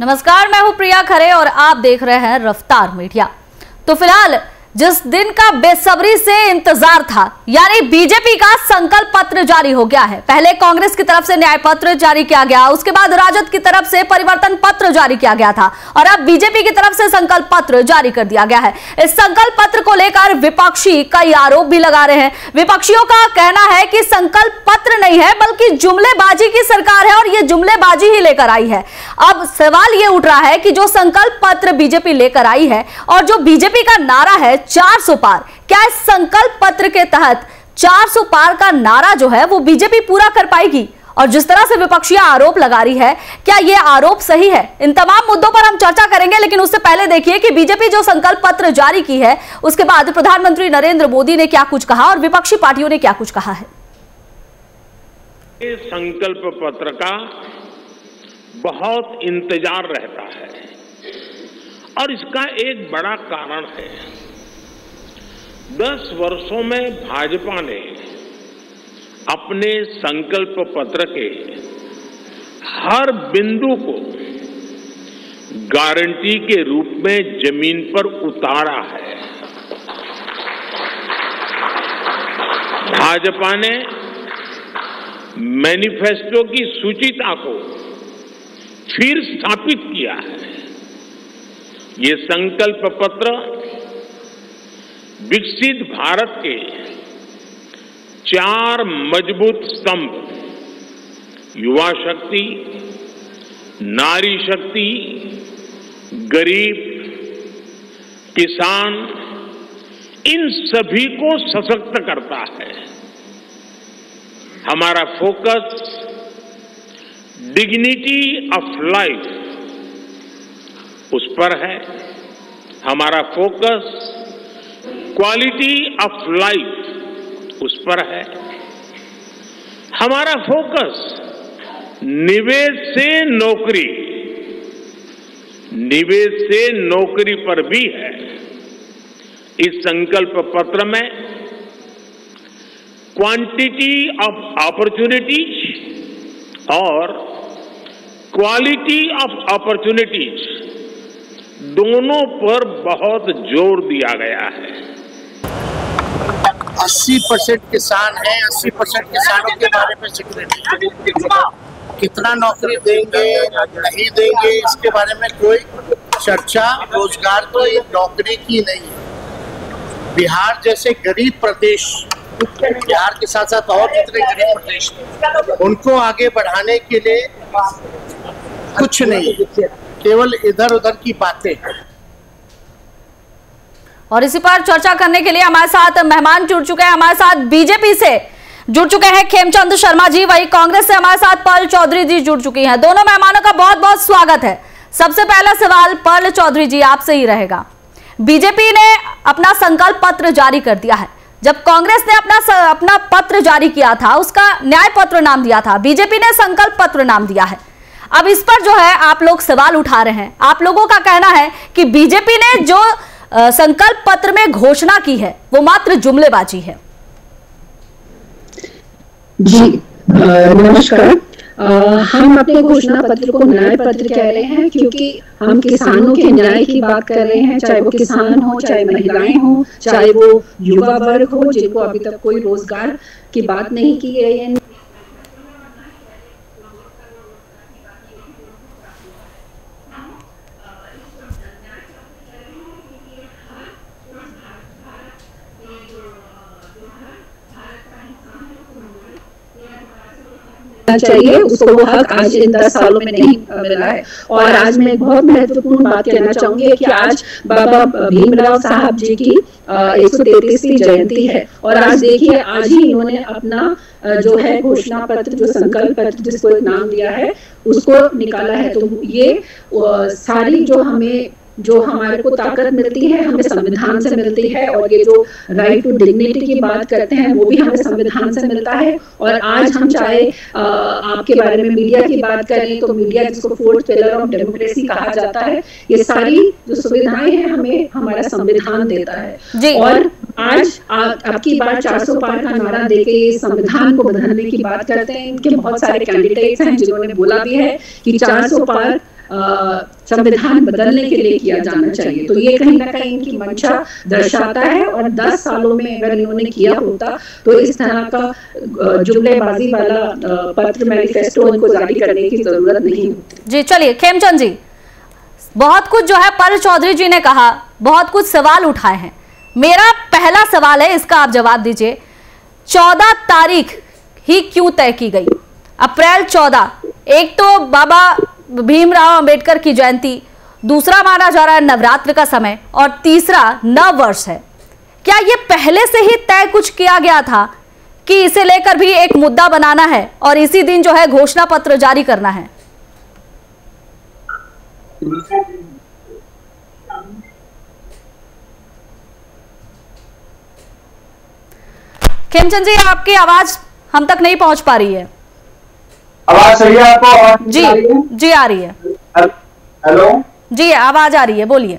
नमस्कार मैं हूँ प्रिया खरे और आप देख रहे हैं रफ्तार मीडिया। तो फ़िलहाल जिस दिन का बेसब्री से इंतज़ार था, यानी बीजेपी का संकल्प पत्र जारी हो गया है। पहले कांग्रेस की तरफ़ से न्याय पत्र जारी किया गया, उसके बाद राजद की तरफ़ से परिवर्तन पत्र जारी किया गया था, और अब बीजेपी की तरफ़ से संकल्प पत्र जारी कर दिया गया है। इस संकल्प पत्र को लेकर विपक्षी कई आरोप भी लगा रहे हैं। विपक्षियों का कहना है कि संकल्प पत्र नहीं है, बल्कि जुमलेबाजी की सरकार है, और ये जुमलेबाजी ही लेकर आई है। अब सवाल ये उठ रहा है कि जो संकल्प पत्र बीजेपी लेकर आई है, और जो बीजेपी का नारा है 400 पार। क्या इस संकल्प पत्र के तहत 400 पार का नारा जो है वो बीजेपी पूरा कर पाएगी? और जिस तरह से विपक्षी आरोप लगा रही है, क्या ये आरोप सही है? इन तमाम मुद्दों पर हम चर्चा करेंगे, लेकिन उससे पहले देखिए कि बीजेपी जो संकल्प पत्र जारी की है, उसके बाद प्रधानमंत्री नरेंद्र मोदी ने क्या कुछ कहा और विपक्षी पार्टियों ने क्या कुछ कहा है? संकल्प पत्र का बहुत इंतज़ार रहता है। और इसका एक बड़ा कारण है। दस वर्षों में भाजपा ने अपने संकल्प पत्र के हर बिंदु को गारंटी के रूप में ज़मीन पर उतारा है। भाजपा ने मैनिफेस्टो की सूचिता को फिर स्थापित किया है। ये संकल्प पत्र विकसित भारत के चार मज़बूत स्तंभ, युवा शक्ति, नारी शक्ति, गरीब, किसान, इन सभी को सशक्त करता है। हमारा फोकस डिग्निटी ऑफ़ लाइफ उस पर है। हमारा फोकस क्वालिटी ऑफ़ लाइफ उस पर है। हमारा फोकस निवेश से नौकरी, निवेश से नौकरी पर भी है। इस संकल्प पत्र में क्वांटिटी ऑफ़ अपॉर्चुनिटीज़ और क्वालिटी ऑफ़ अपॉर्चुनिटीज़ दोनों पर बहुत ज़ोर दिया गया है। 80 परसेंट किसान हैं 80 परसेंट किसानों के बारे में सिक्योरिटी कितना नौकरी देंगे, नहीं देंगे, इसके बारे में कोई चर्चा, रोज़गार की नौकरी की नहीं है। बिहार जैसे गरीब प्रदेश, बिहार के साथ साथ और जितने गरीब प्रदेश उनको आगे बढ़ाने के लिए कुछ नहीं केवल इधर उधर की बातें और इसी पर चर्चा करने के लिए हमारे साथ मेहमान जुड़ चुके हैं, हमारे साथ बीजेपी से जुड़ चुके हैं खेमचंद शर्मा जी, वही कांग्रेस से हमारे साथ पर्ल चौधरी जी जुड़ चुकी हैं। दोनों मेहमानों का बहुत बहुत स्वागत है। सबसे पहला सवाल पर्ल चौधरी जी आपसे ही रहेगा। बीजेपी ने अपना संकल्प पत्र जारी कर दिया है। जब कांग्रेस ने अपना अपना पत्र जारी किया था, उसका न्याय पत्र नाम दिया था, बीजेपी ने संकल्प पत्र नाम दिया है। अब इस पर जो है आप लोग सवाल उठा रहे हैं। आप लोगों का कहना है कि बीजेपी ने जो संकल्प पत्र में घोषणा की है, वो मात्र जुमलेबाजी है। जी नमस्कार। हम अपने घोषणा पत्र को न्याय पत्र कह रहे हैं, क्योंकि हम किसानों के न्याय की बात कर रहे हैं, चाहे वो किसान हो, चाहे महिलाएँ हो, चाहे वो युवा वर्ग हो, जिनको अभी तक कोई रोज़गार की बात नहीं की गई है चाहिए, उसको वो हक आज इन दस सालों में नहीं मिला है। और आज मैं बहुत महत्वपूर्ण बात कहना चाहूँगी कि आज बाबा भीमराव साहब जी की एक सौ तैतीसवीं जयंती है। और आज देखिए, आज ही इन्होंने अपना जो है घोषणा पत्र, जो संकल्प पत्र, जिसको नाम दिया है, उसको निकाला है। तो ये सारी जो हमें जो हमारे को ताकत मिलती है हमें संविधान से मिलती है और ये जो राइट टू डिग्निटी की बात करते हैं वो भी हमें संविधान से मिलता है। और आज हम चाहे आपके बारे में मीडिया की बात करें तो मीडिया जिसको फोर्थ पिलर ऑफ़ डेमोक्रेसी कहा जाता है ये सारी जो सुविधाएँ हैं हमें हमारा संविधान देता है। और आज आपकी बार 400 पार का नारा देके संविधान को बदलने की बात करते हैं इनके बहुत सारे कैंडिडेट्स हैं जिन्होंने बोला भी है कि 400 पार संविधान बदलने के लिए किया जाना चाहिए। तो ये कहीं ना कहीं इनकी मंशा दर्शाता है और दस सालों में अगर इन्होंने किया होता तो इस तरह का जुमलेबाजी वाला पत्र मैनिफेस्टो इनको जारी करने की ज़रूरत नहीं होती। जी, चलिए, खेमचंद जी, बहुत कुछ जो है पर चौधरी जी ने कहा, बहुत कुछ सवाल उठाए हैं। मेरा पहला सवाल है, इसका आप जवाब दीजिए। चौदह तारीख ही क्यों तय की गई? अप्रैल चौदह, एक तो बाबा भीमराव अंबेडकर की जयंती, दूसरा माना जा रहा है नवरात्र का समय और तीसरा नव वर्ष है। क्या ये पहले से ही तय कुछ किया गया था कि इसे लेकर भी एक मुद्दा बनाना है और इसी दिन जो है घोषणा पत्र जारी करना है? खेमचंद जी, आपकी आवाज़ हम तक नहीं पहुँच पा रही है। आवाज़ सही है आपको? जी जी आ रही है। हेलो जी आवाज़ आ रही है बोलिए।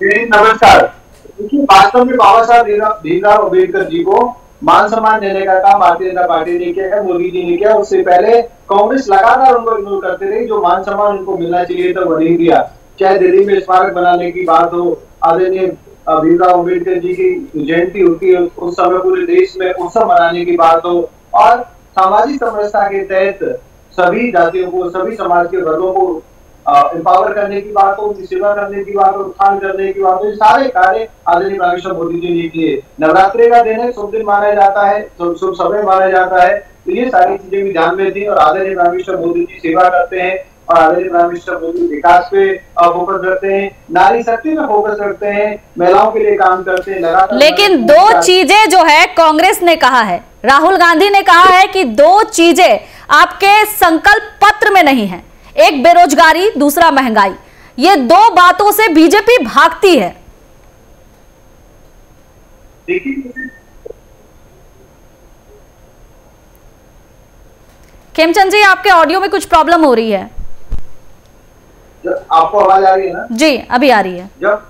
नमस्कार। वास्तव में बाबा साहब भीमराव अंबेडकर जी को मान सम्मान देने का काम भारतीय जनता पार्टी ने किया है मोदी जी ने किया उससे पहले कांग्रेस लगातार उनको इग्नोर करते रहे जो मान सम्मान उनको मिलना चाहिए था वो नहीं दिया। चाहे दिल्ली में स्मारक बनाने की बात हो आदरणीय भीमराव अंबेडकर जी की जयंती होती है उस समय पूरे देश में उत्सव मनाने की बात हो और सामाजिक समरसता के तहत सभी जातियों को, सभी समाज के वर्गों को एम्पावर करने की बात हो, उनकी सेवा करने की बात हो, उत्थान करने की बात हो सारे कार्य आदरणीय रामेश्वर मोदी जी ने किए। नवरात्रि का दिन है, शुभ दिन माना जाता है, शुभ समय माना जाता है। तो ये सारी चीज़ें भी ध्यान में थी और आदरणीय रामेश्वर मोदी जी सेवा करते हैं। आदरणीय प्राइम मिनिस्टर मोदी विकास पे फोकस करते हैं। नारी शक्ति में फोकस करते हैं। महिलाओं के लिए काम करते हैं। लगातार लेकिन दो चीज़ें जो है कांग्रेस ने कहा है। राहुल गांधी ने कहा है कि दो चीज़ें आपके संकल्प पत्र में नहीं है। एक बेरोजगारी दूसरा महँगाई। ये दो बातों से बीजेपी भागती है। खेमचंद जी आपके ऑडियो में कुछ प्रॉब्लम हो रही है। आपको आवाज़ आ रही है ना? जी अभी आ रही है। जब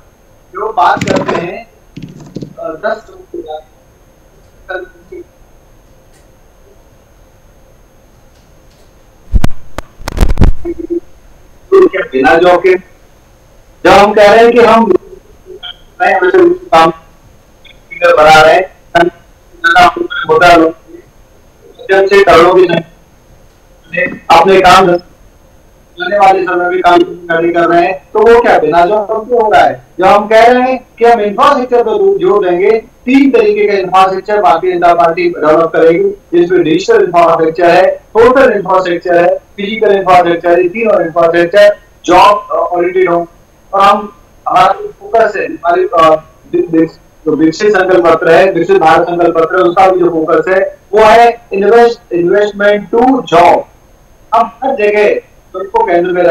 जो बात करते हैं दस बिना जॉब के जब हम कह रहे हैं कि हम काम बना रहे हैं से करोड़ों की अपने काम आने वाले समय में काम कर रहे हैं तो वो क्या बिना जॉब क्यों हो रहा है। जब हम कह रहे हैं कि हम इंफ्रास्ट्रक्चर पर ज़ोर देंगे, तीन तरीके का infrastructure Bharatiya Janata party develop करेगी, जिसमें डिजिटल इंफ्रास्ट्रक्चर है टोटल इंफ्रास्ट्रक्चर है फ़िज़िकल इंफ्रास्ट्रक्चर है, तीन इंफ्रास्ट्रक्चर जॉब ओरिएंटेड हो। और हम हमारा फोकस है, हमारी जो विकसित संकल्प पत्र है, विकसित भारत संकल्प पत्र है, उसका भी जो फोकस है, वो है इन्वेस्ट इन्वेस्टमेंट टू जॉब हम हर जगह केंद्र में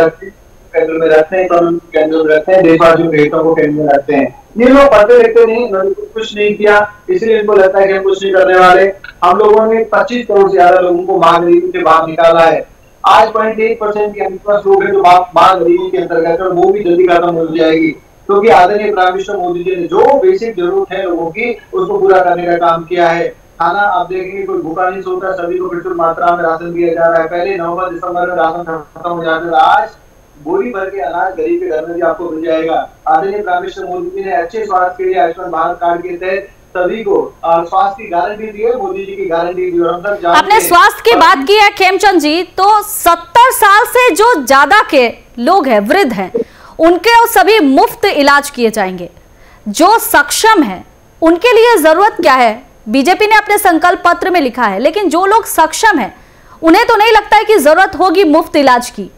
केंद्र में रखते हैं को केंद्र में रखते हैं देशवासियों के को केंद्र में हैं। ये लोग पढ़ते लिखते नहीं कुछ नहीं किया, इसलिए इनको लगता है कि हम कुछ नहीं करने वाले। हम लोगों ने 25 करोड़ से ज़्यादा लोगों को मांग गरीबी से बाहर निकाला है। आज पॉइंट एट परसेंट के आसपास लोग हैं जो मांग गरीबी के अंतर्गत और वो भी जल्दी खत्म हो जाएगी। क्योंकि आदरणीय प्राइम मिनिस्टर मोदी जी ने जो बेसिक ज़रूरत है लोगों की, उसको पूरा करने का काम किया है। खाना आप देखेंगे कोई भूखा नहीं सोता सभी को प्रचुर मात्रा में राशन दिया जा रहा है। पहले नवंबर दिसंबर में राशन खत्म हो जाता था। आज बोरी भर के अनाज गरीब के घर में भी आपको मिल जाएगा। आदरणीय प्राइम मिनिस्टर मोदी जी ने अच्छे स्वास्थ्य के लिए आयुष्मान भारत कार्ड के तहत सभी को स्वास्थ्य की गारंटी दी है मोदी जी की गारंटी दी हम सब आपने स्वास्थ्य की बात की है खेमचंद जी तो सत्तर साल से जो ज़्यादा के लोग हैं वृद्ध हैं उनके और सभी मुफ़्त इलाज किए जाएँगे। जो सक्षम है उनके लिए ज़रूरत क्या है? बीजेपी ने अपने संकल्प पत्र में लिखा है लेकिन जो लोग सक्षम हैं उन्हें तो नहीं लगता है कि ज़रूरत होगी मुफ़्त इलाज की।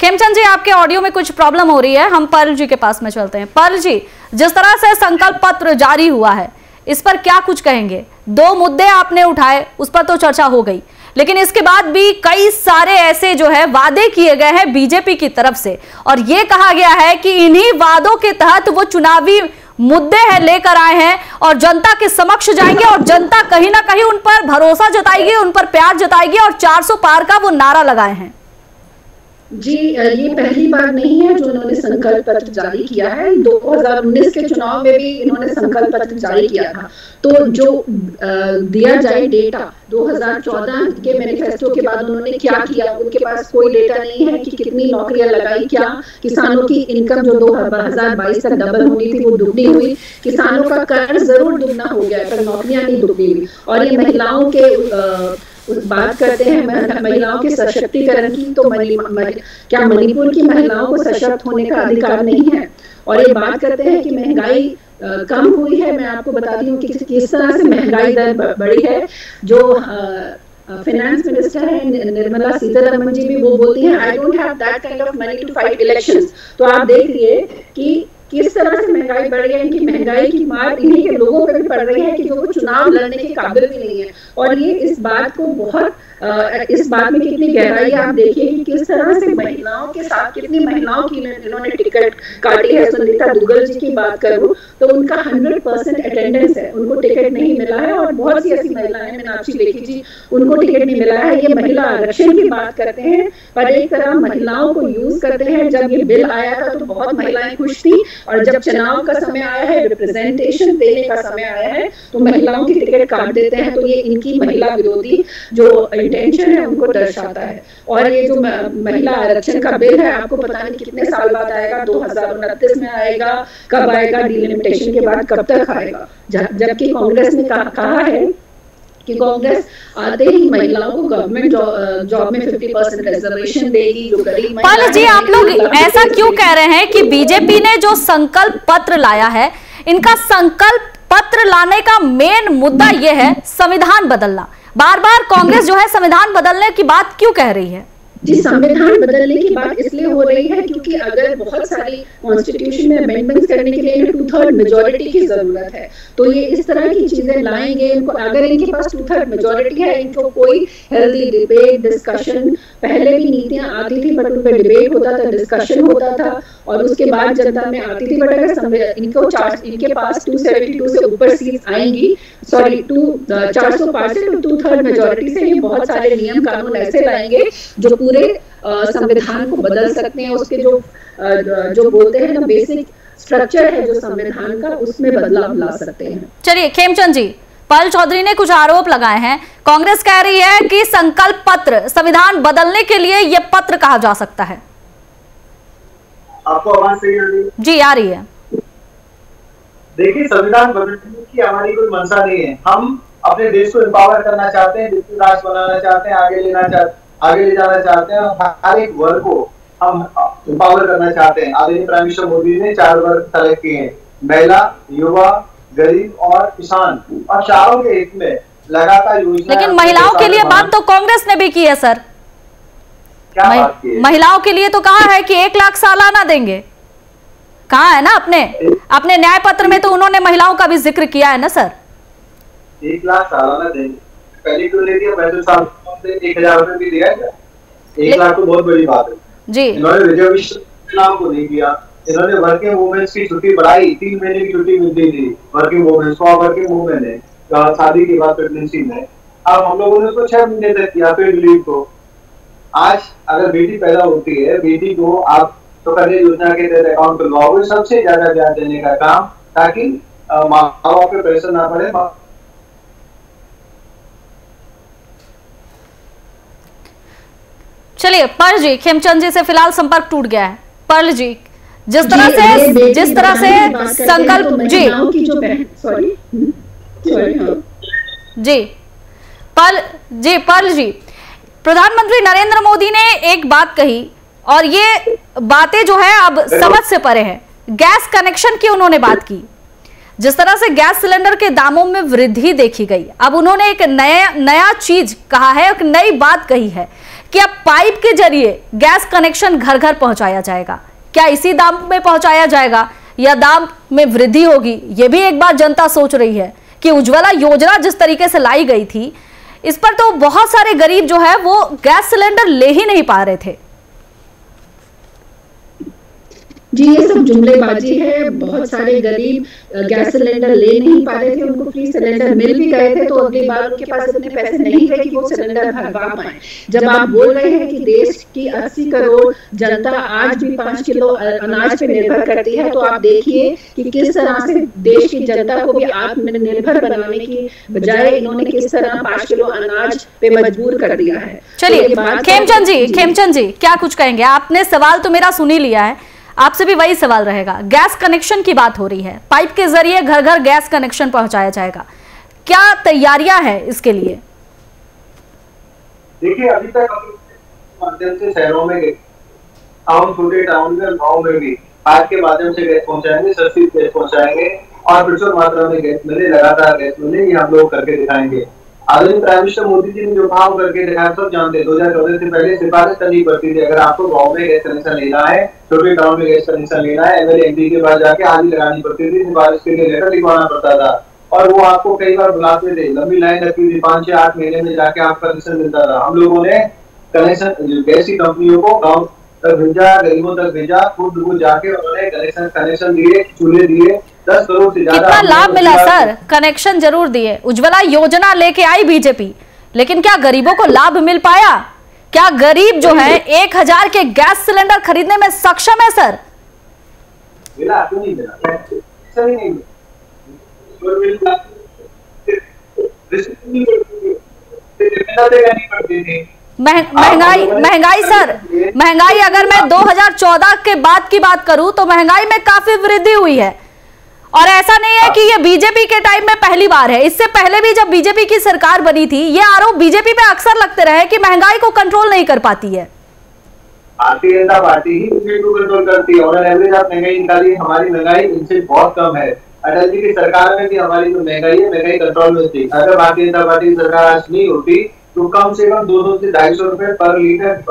खेमचंद जी आपके ऑडियो में कुछ प्रॉब्लम हो रही है। हम पर्ल जी के पास में चलते हैं। पर्ल जी जिस तरह से संकल्प पत्र जारी हुआ है इस पर क्या कुछ कहेंगे? दो मुद्दे आपने उठाए उस पर तो चर्चा हो गई। लेकिन इसके बाद भी कई सारे ऐसे जो है वादे किए गए हैं बीजेपी की तरफ़ से। और यह कहा गया है कि इन्हीं वादों के तहत वो चुनावी मुद्दे है लेकर आए हैं और जनता के समक्ष जाएँगे और जनता कहीं ना कहीं उन पर भरोसा जताएगी, उन पर प्यार जताएगी और 400 पार का वो नारा लगाए हैं। जी ये पहली बार नहीं है जो इन्होंने संकल्प पत्र जारी किया है। 2019 के चुनाव में भी इन्होंने संकल्प पत्र जारी किया था। तो जो दिया जाए डेटा 2014 के मैनिफेस्टो के बाद उन्होंने क्या किया? उनके पास कोई डेटा नहीं है कि कितनी नौकरियाँ लगाई क्या? किसानों की इनकम जो 2022 तक डबल होनी थी, वो दुगनी हुई। किसानों का कर्ज ज़रूर दुगना हो गया, पर नौकरियाँ नहीं दुगनी हुई। और ये महिलाओं के उस बात करते हैं महिलाओं के सशक्तिकरण की तो मणि- मणि- क्या मणिपुर की महिलाओं को सशक्त होने का अधिकार नहीं है? और ये बात करते हैं कि महँगाई कम हुई है। मैं आपको बताती हूँ कि किस- तरह से महँगाई दर बढ़ी है। जो फाइनेंस मिनिस्टर है निर्मला सीतारमन जी भी वो बोलती हैं I don't have that kind of money to fight elections तो आप देख लिए कि किस तरह से महँगाई बढ़ रही है, इनकी महँगाई की मार इन्हीं के लोगों पर भी पड़ रही है कि जो वो चुनाव लड़ने के काबिल भी नहीं है। और ये इस बात को बहुत इस बात में कितनी गहराई आप देखिए कि किस तरह से महिलाओं के साथ कितनी महिलाओं की इन्होंने टिकट काटी है। सुनीता दुग्गल जी की बात करूँ तो उनका हंड्रेड परसेंट अटेंडेंस है। उनको टिकट नहीं मिला है और बहुत सी ऐसी महिलाएँ हैं मीनाक्षी लेखी जी, उनको टिकट नहीं मिला है। ये महिला आरक्षण की बात करते हैं, पर एक तरह महिलाओं को यूज़ करते हैं। जब ये बिल आया था तो बहुत महिलाएँ खुश थी, और जब चुनाव का समय आया है रिप्रेजेंटेशन देने का समय आया है तो महिलाओं की टिकट काट देते हैं। तो ये इनकी महिला विरोधी जो इंटेंशन है उनको दर्शाता है। और ये जो महिला आरक्षण का बिल है आपको पता नहीं कितने साल बाद आएगा दो हज़ार उनतीस में आएगा कब आएगा डिलिमिटेशन के बाद कब तक आएगा। जबकि कांग्रेस ने कहा, है कि कांग्रेस आते ही महिलाओं को गवर्नमेंट जॉब में 50 परसेंट रिजर्वेशन देगी जो गरीब पाल जी आप लोग ऐसा क्यों कह रहे हैं कि बीजेपी ने जो संकल्प पत्र लाया है इनका संकल्प पत्र लाने का मेन मुद्दा यह है संविधान बदलना। बार बार कांग्रेस जो है संविधान बदलने की बात क्यों कह रही है? जी, संविधान बदलने की बात इसलिए हो रही है क्योंकि अगर बहुत सारी कॉन्स्टिट्यूशन में अमेंडमेंट्स करने के लिए टू थर्ड मेजोरिटी की ज़रूरत है तो ये इस तरह की चीज़ें लाएँगे, इनको अगर इनके पास टू थर्ड मेजोरिटी है, इनको कोई हेल्दी डिबेट डिस्कशन पहले भी नीतियाँ आती थी बट उन पर डिबेट होता था डिस्कशन होता था, और उसके बाद जनता में आती थी बट अगर इनको इनके पास 272 से ऊपर सीट आएँगी सॉरी टू चार सौ पार से टू थर्ड मेजोरिटी से ये बहुत सारे नियम कानून ऐसे लाएँगे, जो पूरे अ, संविधान को बदल सकते हैं उसके जो जो बोलते हैं ना बेसिक स्ट्रक्चर है जो संविधान का उसमें बदलाव ला सकते हैं। चलिए खेमचंद जी पल चौधरी ने कुछ आरोप लगाए हैं। कांग्रेस कह रही है कि संकल्प पत्र संविधान बदलने के लिए यह पत्र कहा जा सकता है। आपको आवाज़ सही आ रही है? जी आ रही है। देखिए संविधान बदलने की हमारी कोई मंशा नहीं है। हम अपने देश को एम्पावर करना चाहते हैं विकसित राष्ट्र बनाना चाहते हैं आगे लेना चाहते आगे ले जाना चाहते हैं और हर एक वर्ग को हम एम्पावर करना चाहते हैं। आदरणीय प्राइम मिनिस्टर मोदी ने चार वर्ग तय किए हैं। महिला युवा गरीब और किसान। और चारों के हित में लगातार योजना लेकिन महिलाओं के लिए बात तो कांग्रेस ने भी की है सर। क्या महि- बात की महिलाओं के लिए तो कहा है कि एक लाख सालाना देंगे। कहा है ना अपने अपने न्याय पत्र में तो उन्होंने महिलाओं का भी ज़िक्र किया है ना सर? एक लाख सालाना देंगे। पहले क्यों ले दिया पैंतीस साल में एक हज़ार रुपए भी दिया है। एक लाख तो बहुत बड़ी बात है। जी। इन्होंने रिजर्वेशन नाम को नहीं किया। इन्होंने वर्किंग वुमेन्स की छुट्टी बढ़ाई। तीन महीने की छुट्टी मिलती थी। वर्किंग वुमेन्स को वर्किंग वुमेन है। शादी के बाद प्रेगनेंसी में अब हम लोगों ने उसको छह महीने तक किया फिर लीव को। आज अगर बेटी पैदा होती है बेटी को आप तो कन्या योजना के तहत अकाउंट खुलवाओगे सबसे ज़्यादा ब्याज देने का काम ताकि माँ बाप पे प्रेशर ना पड़े चलिए पर्ल जी खेमचंद जी से फ़िलहाल संपर्क टूट गया है। पर्ल जी जिस तरह से जिस तरह से तो संकल्प जी। सॉरी हाँ। जी। पर्ल जी पर्ल जी प्रधानमंत्री नरेंद्र मोदी ने एक बात कही और ये बातें जो है अब समझ से परे है। गैस कनेक्शन की उन्होंने बात की। जिस तरह से गैस सिलेंडर के दामों में वृद्धि देखी गई अब उन्होंने एक नया नया चीज़ कहा है एक नई बात कही है। कि अब पाइप के ज़रिए गैस कनेक्शन घर घर पहुँचाया जाएगा? क्या इसी दाम में पहुँचाया जाएगा? या दाम में वृद्धि होगी? ये भी एक बात जनता सोच रही है कि उज्ज्वला योजना जिस तरीके से लाई गई थी, इस पर तो बहुत सारे गरीब जो है वो गैस सिलेंडर ले ही नहीं पा रहे थे। जी ये सब जुमलेबाजी है। बहुत सारे गरीब गैस सिलेंडर ले नहीं पा रहे थे उनको फ्री सिलेंडर मिल भी गए थे तो अगली बार उनके पास इतने पैसे नहीं थे कि वो सिलेंडर भरवा पाए जब आप बोल रहे हैं कि देश की 80 करोड़ जनता आज भी पाँच किलो अनाज पे निर्भर करती है तो आप देखिए कि किस तरह से देश की जनता को भी आत्मनिर्भर बनाने की बजाय इन्होंने किस तरह पाँच किलो अनाज पे मजबूर कर दिया है। चलिए खेमचंद जी। खेमचंद जी क्या कुछ कहेंगे? आपने सवाल तो मेरा सुन ही लिया है। आपसे भी वही सवाल रहेगा। गैस कनेक्शन की बात हो रही है। पाइप के ज़रिए घर घर गैस कनेक्शन पहुँचाया जाएगा। क्या तैयारियाँ हैं इसके लिए? देखिए, अभी तक माध्यम से शहरों में टाउन छोटे टाउन में गाँव में भी पाइप के माध्यम से गैस पहुंचाएँगे, सस्ती गैस पहुंचाएँगे और प्रचुर मात्रा में गैस मिले, लगातार गैस मिले, ये हम लोग करके दिखाएँगे। आदरणीय प्राइम मिनिस्टर मोदी जी ने जो काम करके दिखाया, सब जानते दो हज़ार चौदह से पहले सिफारिश करनी पड़ती थी। अगर आपको गाँव में गैस कनेक्शन लेना है छोटे टाउन में गैस कनेक्शन लेना है। एमएलए, एमपी के पास जाके हाजिरी लगानी पड़ती थी। सिफारिश के लिए लेटर लिखवाना पड़ता था। और वो आपको कई बार बुलाते थे। लंबी लाइन लगती थी। पाँच छह आठ महीने में जाके आपका कनेक्शन मिलता था। हम लोगों ने कनेक्शन गैस की कंपनियों को गाँव तक भेजा, गरीबों तक भेजा, खुद जाके उन्होंने कनेक्शन कनेक्शन दिए, चूल्हे दिए। दस करोड़ से ज़्यादा कितना लाभ मिला सर। कनेक्शन ज़रूर दिए। उज्ज्वला योजना लेके आई बीजेपी लेकिन क्या गरीबों को लाभ मिल पाया? क्या गरीब जो है एक हज़ार के गैस सिलेंडर खरीदने में सक्षम है सर? मिला क्यों नहीं मिला? सही नहीं मिला। महँगाई महँगाई सर। महँगाई अगर मैं 2014 के बाद की बात करूँ तो महँगाई में काफ़ी वृद्धि हुई है। और ऐसा नहीं है कि ये बीजेपी के टाइम में पहली बार है। इससे पहले भी जब बीजेपी की सरकार बनी थी ये आरोप बीजेपी पे अक्सर लगते रहे कि महँगाई को कंट्रोल नहीं कर पाती है। भारतीय जनता पार्टी ही को कंट्रोल करती है। और एवरेज आप महँगाई निकाली हमारी महँगाई इनसे बहुत कम है। अटल जी की सरकार में भी हमारी जो महँगाई है महँगाई कंट्रोल में थी। अगर भारतीय जनता पार्टी की सरकार आज नहीं होती तो कम से कम दो सौ से ढाई सौ रुपए पर लीटर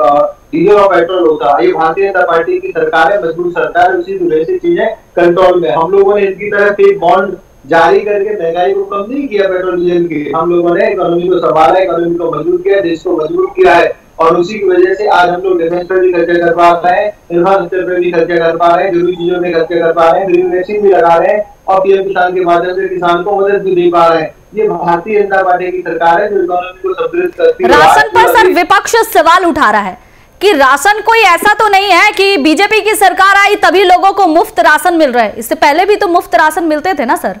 डीजल और पेट्रोल होता ये भारतीय जनता पार्टी की सरकार है मज़बूत सरकार है उसी वजह से चीज़ें कंट्रोल में हम लोगों ने इनकी तरफ़ एक बॉन्ड जारी करके महँगाई को कम नहीं किया पेट्रोल डीजल की। हम लोगों ने इकोनॉमी को संभाला है इकोनॉमी को मज़बूत किया देश को मज़बूत किया है। और उसी की वजह से आज हम लोग डिफेंस पर भी खर्चा कर पा रहे हैं इंफ्रास्ट्रक्चर पर भी खर्चा कर पा रहे हैं ज़रूरी चीज़ों में खर्चा कर पा रहे हैं ग्रीन वैक्सीन भी लगा रहे हैं और पीएम किसान के माध्यम से किसान को मदद भी दे पा रहे हैं। ये भारतीय जनता पार्टी की सरकार है जो इकोनॉमी को सुदृढ़ करती है राशन पर सर विपक्ष सवाल उठा रहा है। कि राशन कोई ऐसा तो नहीं है कि बीजेपी की सरकार आई तभी लोगों को मुफ़्त राशन मिल रहा है। इससे पहले भी तो मुफ़्त राशन मिलते थे ना, सर?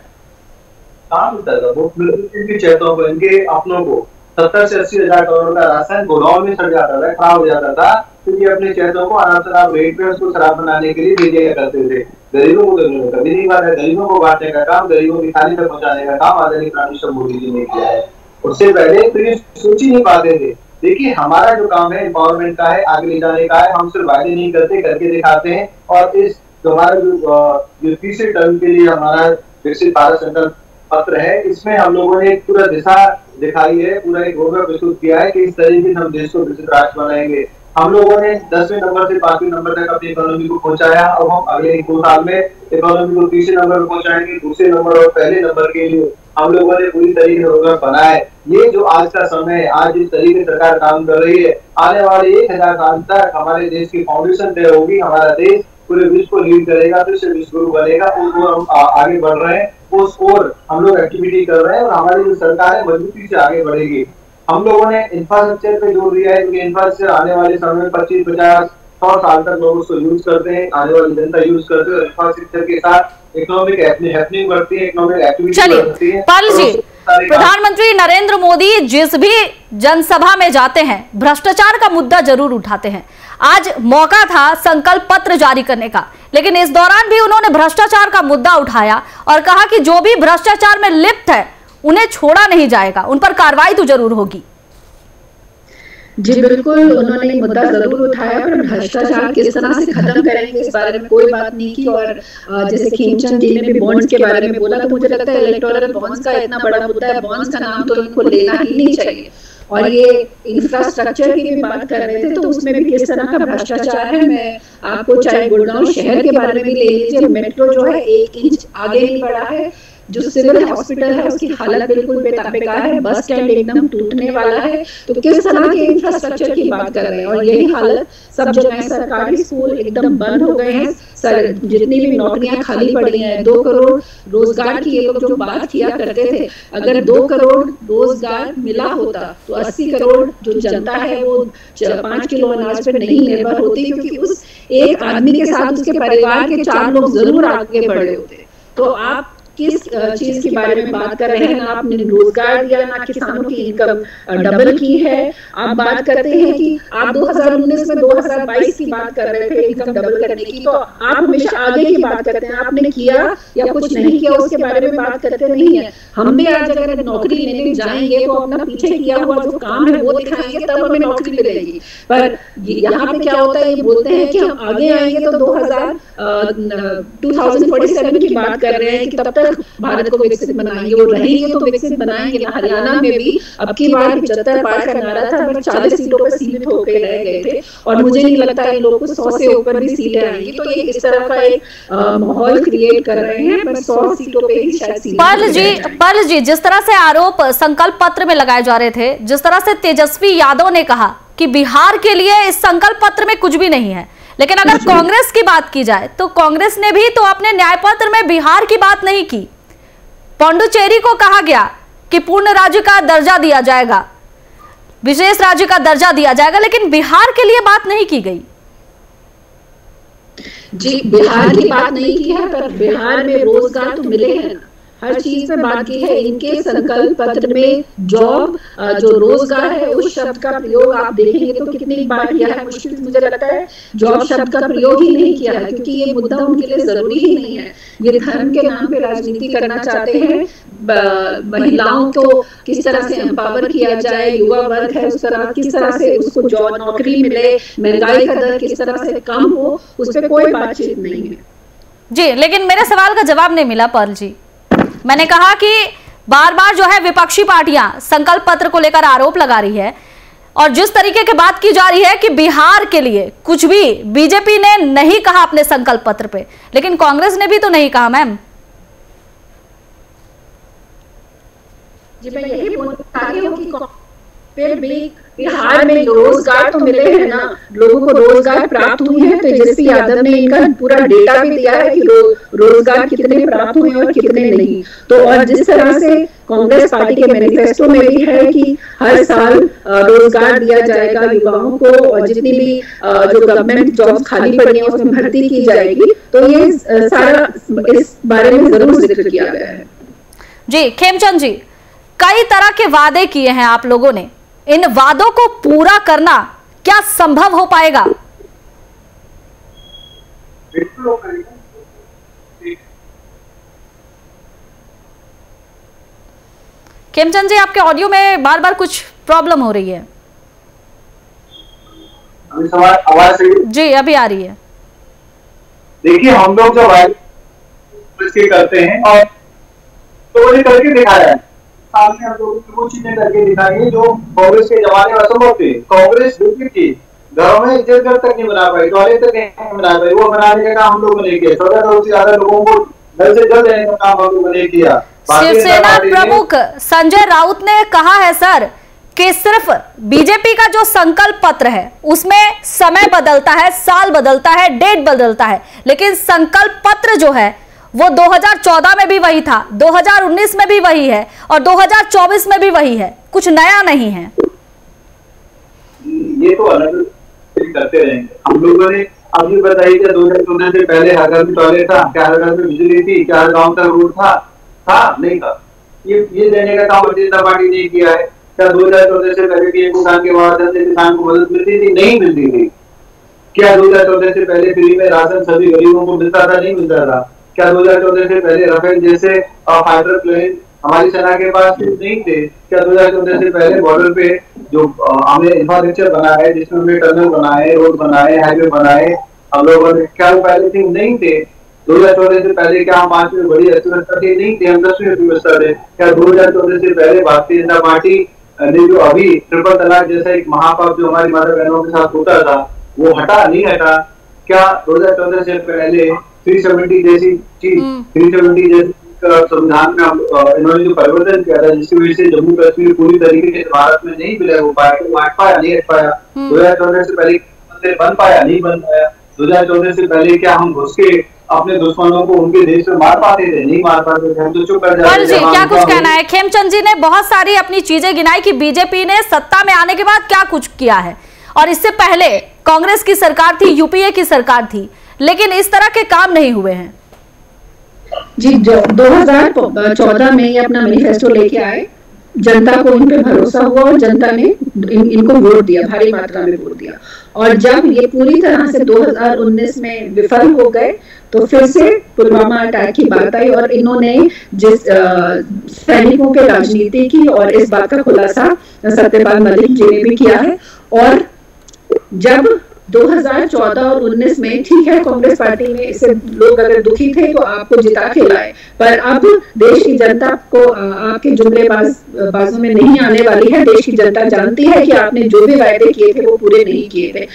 खराब हो जाता था। को तो है मोदी जी ने किया है। उससे पहले सोच ही नहीं पाते थे देखिए, हमारा जो काम है एम्पावरमेंट का है, आगे ले जाने का है, हम सिर्फ़ वायदे नहीं करते, करके दिखाते हैं और इस जो हमारा जो तीसरे टर्म के लिए हमारा विकसित भारत संकल्प पत्र है, इसमें हम लोगों ने पूरा दिशा दिखाई है, पूरा एक रोडमैप प्रस्तुत किया है कि इस तरीके से हम देश को विकसित राष्ट्र बनाएँगे। हम लोगों ने दसवें नंबर से पाँचवें नंबर तक अपनी इकोनॉमी को पहुँचाया, अब हम अगले एक दो साल में इकोनॉमी को तीसरे नंबर पहुंचाएँगे, दूसरे नंबर और पहले नंबर के लिए। हम लोगों ने पूरी तरीके से रोडमैप बनाया है। ये जो आज का समय है आज जिस तरीके सरकार काम कर रही है आने वाले एक हज़ार साल तक हमारे देश की फाउंडेशन तय होगी हमारा देश पूरे विश्व को लीड करेगा फिर से विश्व गुरु बनेगा उस ओर हम आगे बढ़ रहे हैं उस ओर हम लोग एक्टिविटी कर रहे हैं और हमारी जो सरकार है मजबूती से आगे बढ़ेगी। हम लोगों ने इंफ्रास्ट्रक्चर पे ज़ोर दिया है क्योंकि इंफ्रास्ट्रक्चर आने वाले समय में पच्चीस पचास सौ साल तक लोग उसको यूज़ करते हैं आने वाली जनता यूज़ करते हैं इंफ्रास्ट्रक्चर के साथ इकोनॉमिक बढ़ती है इकोनॉमिक एक्टिविटी बढ़ती है। पाल जी प्रधानमंत्री नरेंद्र मोदी जिस भी जनसभा में जाते हैं, भ्रष्टाचार का मुद्दा ज़रूर उठाते हैं। आज मौका था संकल्प पत्र जारी करने का, लेकिन इस दौरान भी उन्होंने भ्रष्टाचार का मुद्दा उठाया और कहा कि जो भी भ्रष्टाचार में लिप्त है, उन्हें छोड़ा नहीं जाएगा, उन पर कार्रवाई तो ज़रूर होगी। जी, बिल्कुल, उन्होंने मुद्दा ज़रूर उठाया पर भ्रष्टाचार किस तरह से खत्म करेंगे इस बारे में कोई बात नहीं की। और जैसे खेमचंद जी ने भी बॉन्ड्स के बारे में बोला तो मुझे लगता है इलेक्टोरल बॉन्ड्स का इतना बड़ा मुद्दा है बॉन्ड्स का नाम तो इनको लेना ही नहीं चाहिए। और ये इंफ्रास्ट्रक्चर की भी बात कर रहे थे तो उसमें भी किस तरह का भ्रष्टाचार है, मैं आपको चाहे गुड़गांव शहर के बारे में ले लीजिए, मेट्रो जो है एक इंच आगे नहीं बढ़ा है जो सिविल हॉस्पिटल है, उसकी हालत बिल्कुल बेकार है, बस स्टैंड एकदम टूटने वाला है। तो किस तरह के इंफ्रास्ट्रक्चर की बात कर रहे हैं? और यही हालत सब जगह सरकारी स्कूल एकदम बंद हो गए हैं। सर, जितनी भी नौकरियाँ खाली पड़ी हैं, दो करोड़ रोज़गार की ये लोग जो बात किया करते थे, अगर दो करोड़ रोज़गार मिला होता तो अस्सी करोड़ जो जनता है, वो पाँच किलो अनाज पे नहीं निर्भर होती, क्योंकि उस एक आदमी के साथ उसके परिवार के चार लोग ज़रूर आगे बढ़े होते। तो आप किस चीज़ के बारे में बात कर रहे हैं? ना आपने रोज़गार दिया, ना किसानों की इनकम डबल की है। आप बात करते हैं कि आप 2019 में 2022 की बात कर रहे थे इनकम डबल करने की। तो आप हमेशा आगे की बात करते हैं। आपने किया या कुछ नहीं किया, उसके बारे में बात करते नहीं है। हम भी आज अगर नौकरी लेने जाएँगे तो अपना पीछे किया हुआ जो काम है, वो दिखाएँगे, तब हमें नौकरी मिलेगी। पर यहाँ पे क्या होता है? ये बोलते हैं कि हम आगे आएँगे तो दो हज़ार की बात कर रहे हैं कि तब तक भारत को विकसित बनाएँगे। वो रहेंगे तो विकसित बनाएँगे। ना हरियाणा में भी। अब की बार पिछहत्तर पार का नारा था बट चालीस सीटों पर सीमित होकर रह गए थे। और मुझे नहीं लगता इन लोगों को सौ से ऊपर भी सीटें आएँगी। तो ये इस तरह का एक माहौल क्रिएट कर रहे हैं पर सौ सीटों पे ही शायद पर्ल जी। पर्ल जी जिस तरह से आरोप संकल्प पत्र में लगाए जा रहे थे जिस तरह से तेजस्वी यादव ने कहा कि बिहार के लिए इस संकल्प पत्र में कुछ भी नहीं है लेकिन अगर कांग्रेस की बात की जाए तो कांग्रेस ने भी तो अपने न्याय पत्र में बिहार की बात नहीं की। पौंडुचेरी को कहा गया कि पूर्ण राज्य का दर्जा दिया जाएगा। विशेष राज्य का दर्जा दिया जाएगा लेकिन बिहार के लिए बात नहीं की गई। जी बिहार की बात नहीं की है पर बिहार में रोज़गार तो मिले हैं ना। हर चीज़ में बात की है, इनके संकल्प पत्र में जॉब जो रोज़गार है, उस शब्द का प्रयोग आप देखेंगे तो कितनी बार किया है, मुश्किल मुझे लगता है जॉब शब्द का प्रयोग ही नहीं किया है, क्योंकि ये मुद्दा उनके लिए ज़रूरी ही नहीं है। ये धर्म के नाम पे राजनीति करना चाहते हैं महिलाओं को किस तरह से एम्पावर किया जाए, युवा वर्ग है, उस तरह, किस तरह से उसको जॉब नौकरी मिले, महँगाई का दर किस तरह से कम हो, उस पर कोई बातचीत नहीं है। जी, लेकिन मेरे सवाल का जवाब नहीं मिला पर्ल जी। मैंने कहा कि बार बार जो है विपक्षी पार्टियाँ संकल्प पत्र को लेकर आरोप लगा रही है और जिस तरीके की बात की जा रही है कि बिहार के लिए कुछ भी बीजेपी ने नहीं कहा अपने संकल्प पत्र पे, लेकिन कांग्रेस ने भी तो नहीं कहा, मैम। जी, मैं यही बोलना चाह रही हूँ कि फिर भी बिहार में रोज़गार तो मिले हैं ना। लोगों को रोज़गार प्राप्त हुए हैं तो तेजस्वी यादव ने इनका पूरा डेटा भी दिया है कि रो, रोज़गार कितने प्राप्त हुए और कितने नहीं। तो और जिस तरह से कांग्रेस पार्टी के मैनिफेस्टो में भी है कि हर साल रोज़गार दिया जाएगा युवाओं को और जितनी भी जो गवर्नमेंट जॉब खाली पड़ी हैं उसमें भर्ती की जाएगी। तो ये सारा इस बारे में ज़रूर ज़िक्र किया गया है। जी खेमचंद जी कई तरह के वादे किए हैं आप लोगों ने। इन वादों को पूरा करना क्या संभव हो पाएगा? बिल्कुल खेमचंद जी आपके ऑडियो में बार बार कुछ प्रॉब्लम हो रही है। अभी आवाज़ जी अभी आ रही है। देखिए हम लोग जो करते हैं और तो करके दिखाया है। सामने लोग वो चीज़ें करके दिखाई है जो कांग्रेस के जमाने में असंभव थे। कांग्रेस बिल्कुल थी घरों में इज़्ज़त घर तक नहीं बना पाई टॉयलेट तक नहीं बना पाई। वो बनाने का काम हम लोगों ने किया। चौदह करोड़ से ज़्यादा लोगों को से देने का काम हम लोगों ने किया। शिवसेना प्रमुख संजय राउत ने कहा है सर कि सिर्फ़ बीजेपी का जो संकल्प पत्र है उसमें समय बदलता है साल बदलता है डेट बदलता है लेकिन संकल्प पत्र जो है वो 2014 में भी वही था 2019 में भी वही है और 2024 में भी वही है, कुछ नया नहीं है। ये तो अलग करते रहेंगे। हम लोगों ने दो हज़ार चौदह से पहले हर में टॉयलेट था, क्या हर में बिजली थी, क्या तक रोड था था, नहीं था। ये ये देने का काम भारतीय जनता पार्टी ने किया है। क्या दो हज़ार चौदह से पहले एक किसान के से किसान को मदद मिलती थी? नहीं मिलती थी। क्या दो हज़ार चौदह से पहले फ्री में राशन सभी गरीबों को मिलता था, नहीं मिलता था? क्या दो हज़ार चौदह से पहले राफेल जैसे फाइटर प्लेन हमारी सेना के पास नहीं थे। क्या दो हज़ार चौदह से पहले बॉर्डर पे जो हमने इंफ्रास्ट्रक्चर बना है जिसमें हमने टनल बनाए रोड बनाए हाईवे बनाए, हम लोगों ने क्या वो पहले थे नहीं थे। दो हज़ार चौदह से पहले क्या हम पांचवी बड़ी अर्थव्यवस्था थे? नहीं थे, हम दसवीं अर्थव्यवस्था थे। क्या दो हज़ार चौदह से पहले भारतीय जनता पार्टी ने जो अभी ट्रिपल तलाक जैसा एक महापाप जो हमारी माता बहनों के साथ होता था, वो हटा, नहीं हटा। क्या 2014 से पहले 370 जैसी चीज़ हम्म। 370 जैसी संविधान में इन्होंने जो परिवर्तन किया था जिसकी वजह से जम्मू कश्मीर पूरी तरीके से भारत में नहीं विलय हो पाया तो हट पाया नहीं हट पाया। दो हज़ार चौदह से पहले मंदिर बन पाया नहीं बन पाया। दो हज़ार चौदह से पहले क्या हम घुस के अपने दुश्मनों को उनके देश में मार पाते थे? नहीं मार पाते थे। हम तो चुप कर जाते जी क्या कुछ कहना है? खेमचंद जी ने बहुत सारी अपनी चीज़ें गिनाई कि बीजेपी ने सत्ता में आने के बाद क्या कुछ किया है। और इससे पहले कांग्रेस की सरकार थी यूपीए की सरकार थी। लेकिन इस तरह के काम नहीं हुए हैं। जी जो 2014 में ये अपना मैनिफेस्टो लेके आए जनता को इन पे भरोसा हुआ और जनता ने इन, इनको वोट दिया भारी मात्रा में वोट दिया। और जब ये पूरी तरह से 2019 में विफल हो गए तो फिर से पुलवामा अटैक की बात आई और इन्होंने जिस सैनिकों के राजनीति की और इस बात का खुलासा सत्यपाल मलिक जी ने भी किया है। और जब 2014 और 19 में ठीक है, कांग्रेस पार्टी में इससे लोग अगर दुखी थे तो आपको जिता के लाए पर अब देश की जनता को आपके जुमले बाज बाजों में नहीं आने वाली है। देश की जनता जानती है कि आपने जो भी वायदे किए थे, वो पूरे नहीं किए थे।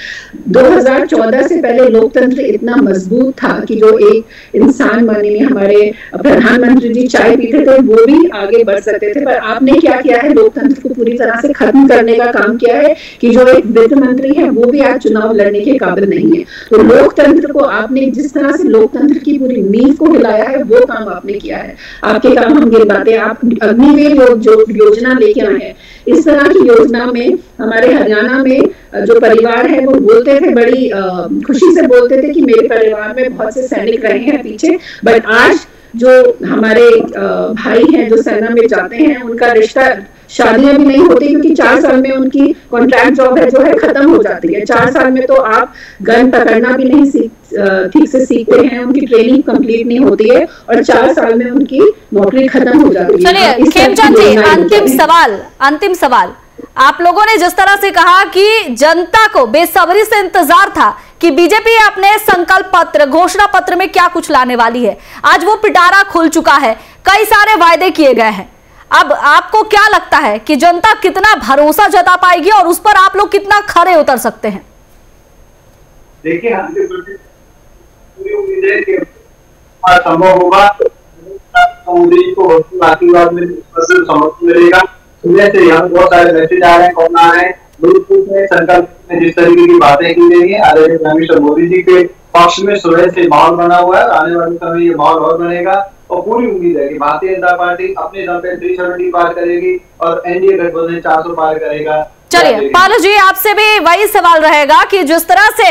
2014 से पहले लोकतंत्र इतना मज़बूत था कि जो एक इंसान माननीय हमारे प्रधानमंत्री जी चाय पीते थे, वो भी आगे बढ़ सकते थे। पर आपने क्या किया है? लोकतंत्र को पूरी तरह से खत्म करने का काम किया है कि जो एक वित्त मंत्री है, वो भी आज चुनाव लड़ने के काबिल नहीं है। तो लोकतंत्र को आपने जिस तरह से लोकतंत्र की पूरी नींव को हिलाया है वो काम आपने किया है। आपके काम हम गिनवाते हैं आप अग्निवीर जो, जो योजना लेके आए हैं इस तरह की योजना में हमारे हरियाणा में जो परिवार है वो बोलते थे बड़ी खुशी से बोलते थे कि मेरे परिवार में बहुत से सैनिक रहे हैं पीछे। बट आज जो हमारे भाई हैं जो सेना में जाते हैं उनका रिश्ता शादियाँ भी नहीं होती क्योंकि चार साल में उनकी कॉन्ट्रैक्ट जॉब है जो है खत्म हो जाती है। चार साल में तो आप गन पकड़ना भी नहीं सीख ठीक से सीखते हैं उनकी ट्रेनिंग कंप्लीट नहीं होती है और चार साल में उनकी नौकरी खत्म हो जाती है। चलिए अंतिम सवाल अंतिम सवाल। आप लोगों ने जिस तरह से कहा कि जनता को बेसब्री से इंतज़ार था कि बीजेपी अपने संकल्प पत्र घोषणा पत्र में क्या कुछ लाने वाली है। आज वो पिटारा खुल चुका है। कई सारे वायदे किए गए हैं। अब आपको क्या लगता है कि जनता कितना भरोसा जता पाएगी और उस पर आप लोग कितना खरे उतर सकते हैं? देखिए पूरी उम्मीद है कि संभव होगा। मोदी को आशीर्वाद में समर्थन मिलेगा। सुबह से यहाँ बहुत सारे मैसेज आ रहे हैं कौन आ रहे हैं। संकल्प में जिस तरीके की बातें की गई है। आदरणीय मोदी जी के पक्ष में सुबह से माहौल बना हुआ है आने वाले समय ये माहौल और बनेगा। और पूरी उम्मीद है कि भारतीय जनता पार्टी अपने दम पे थ्री सेवेंटी पार करेगी और एनडीए गठबंधन चार सौ पार करेगा। चलिए पालू जी आपसे भी वही सवाल रहेगा कि जिस तरह से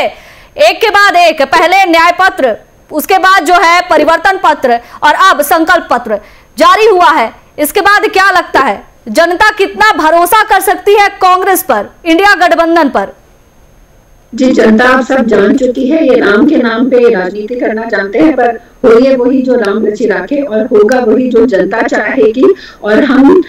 एक के बाद एक पहले न्याय पत्र उसके बाद जो है परिवर्तन पत्र और अब संकल्प पत्र जारी हुआ है। इसके बाद क्या लगता है? जनता कितना भरोसा कर सकती है कांग्रेस पर इंडिया गठबंधन पर? जी, जनता आप सब जान चुकी है, ये राम के नाम पे राजनीति करना जानते हैं, पर हो ये वही जो राम रचि राखे, और होगा वही जो जनता चाहेगी और हम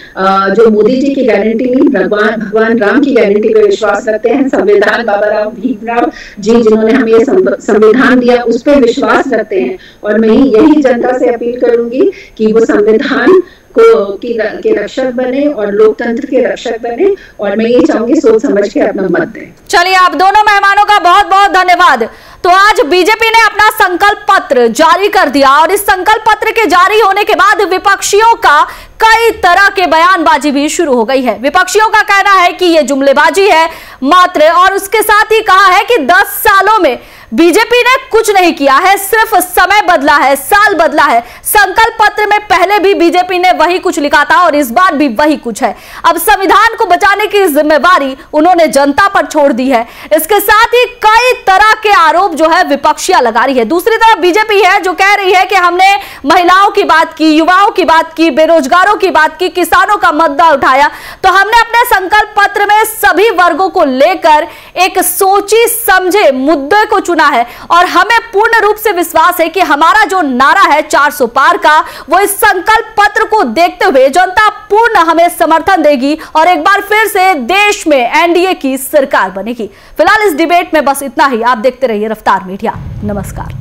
जो मोदी जी की गारंटी नहीं भगवान भगवान राम की गारंटी पे विश्वास रखते हैं, संविधान बाबा राव भीमराव जी, जिन्होंने हमें ये संविधान दिया, उस पर विश्वास रखते हैं। और मैं यही जनता से अपील करूँगी कि वो संविधान को की र- के रक्षक बने और लोकतंत्र के रक्षक बने। और मैं ये चाहूँगी सोच समझ के अपना मत दें। चलिए, आप दोनों मेहमानों का बहुत बहुत धन्यवाद। तो आज बीजेपी ने अपना संकल्प पत्र जारी कर दिया और इस संकल्प पत्र के जारी होने के बाद विपक्षियों का कई तरह के बयानबाजी भी शुरू हो गई है। विपक्षियों का कहना है कि ये जुमलेबाजी है मात्र और उसके साथ ही कहा है कि 10 सालों में बीजेपी ने कुछ नहीं किया है, सिर्फ़ समय बदला है, साल बदला है। संकल्प पत्र में पहले भी बीजेपी ने वही कुछ लिखा था और इस बार भी वही कुछ है। अब संविधान को बचाने की जिम्मेवारी उन्होंने जनता पर छोड़ दी है। इसके साथ ही कई तरह के आरोप जो है विपक्षियाँ लगा रही है। दूसरी तरफ़ बीजेपी है जो कह रही है कि हमने महिलाओं की बात की, युवाओं की बात की, बेरोजगारों की बात की, किसानों का मुद्दा उठाया। तो हमने अपने संकल्प पत्र में सभी वर्गों को लेकर एक सोची समझे मुद्दे को चुना है। और हमें पूर्ण रूप से विश्वास है कि हमारा जो नारा है 400 पार का, वो इस संकल्प पत्र को देखते हुए जनता पूर्ण हमें समर्थन देगी और एक बार फिर से देश में एनडीए की सरकार बनेगी। फ़िलहाल इस डिबेट में बस इतना ही। आप देखते रहिए रफ्तार मीडिया। नमस्कार।